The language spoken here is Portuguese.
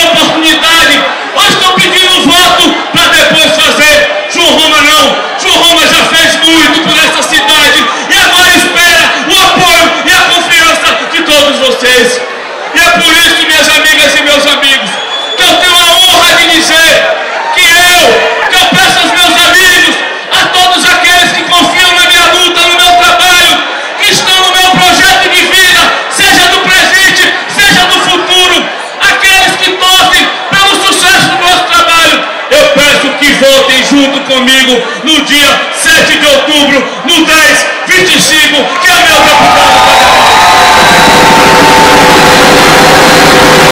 oportunidade, hoje estão pedindo voto para depois fazer. João Roma não. João Roma já fez muito por essa cidade e agora espera o apoio e a confiança de todos vocês. junto comigo no dia 7 de outubro, no 10